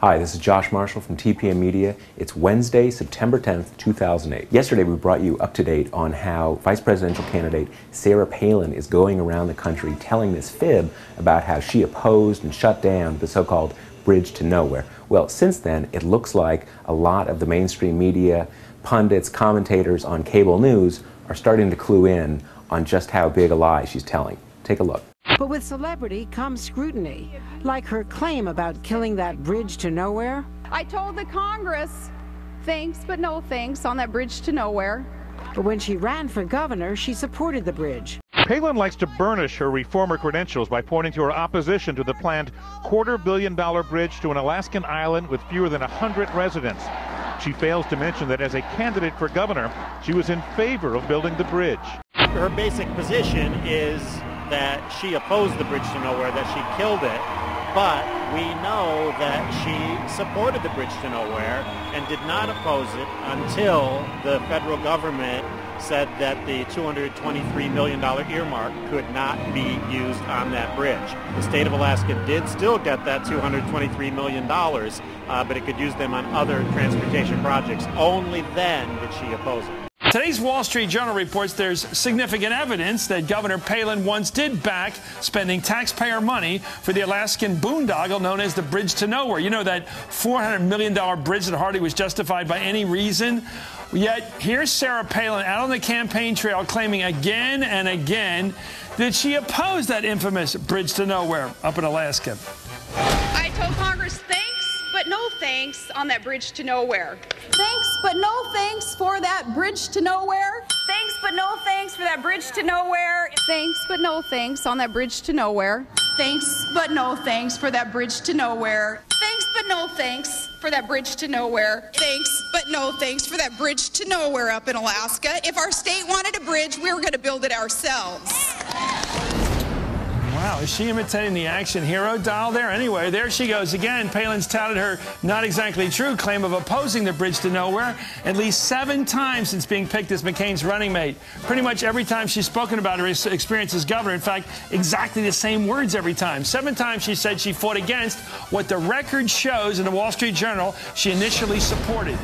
Hi, this is Josh Marshall from TPM Media. It's Wednesday, September 10th, 2008. Yesterday we brought you up to date on how Vice Presidential candidate Sarah Palin is going around the country telling this fib about how she opposed and shut down the so-called bridge to nowhere. Well, since then, it looks like a lot of the mainstream media, pundits, commentators on cable news are starting to clue in on just how big a lie she's telling. Take a look. But with celebrity comes scrutiny, like her claim about killing that bridge to nowhere. I told the Congress, thanks but no thanks on that bridge to nowhere. But when she ran for governor, she supported the bridge. Palin likes to burnish her reformer credentials by pointing to her opposition to the planned quarter billion dollar bridge to an Alaskan island with fewer than 100 residents. She fails to mention that as a candidate for governor, she was in favor of building the bridge. Her basic position is that she opposed the bridge to nowhere, that she killed it, but we know that she supported the bridge to nowhere and did not oppose it until the federal government said that the $223 million earmark could not be used on that bridge. The state of Alaska did still get that $223 million, uh, but it could use them on other transportation projects. Only then did she oppose it. Today's Wall Street Journal reports there's significant evidence that Governor Palin once did back spending taxpayer money for the Alaskan boondoggle known as the Bridge to Nowhere. You know, that $400 million bridge that hardly was justified by any reason? Yet here's Sarah Palin out on the campaign trail claiming again and again that she opposed that infamous Bridge to Nowhere up in Alaska. I told Congress, thanks on that bridge to nowhere. Thanks, but no thanks for that bridge to nowhere. Thanks, but no thanks for that bridge to nowhere. Thanks, but no thanks on that bridge to nowhere. Thanks, but no thanks for that bridge to nowhere. Thanks, but no thanks for that bridge to nowhere. Thanks, but no thanks for that bridge to nowhere up in Alaska. If our state wanted a bridge, we were going to build it ourselves. Is she imitating the action hero doll there? Anyway, there she goes again. Palin's touted her not exactly true claim of opposing the bridge to nowhere at least seven times since being picked as McCain's running mate. Pretty much every time she's spoken about her experience as governor. In fact, exactly the same words every time. Seven times she said she fought against what the record shows in the Wall Street Journal she initially supported.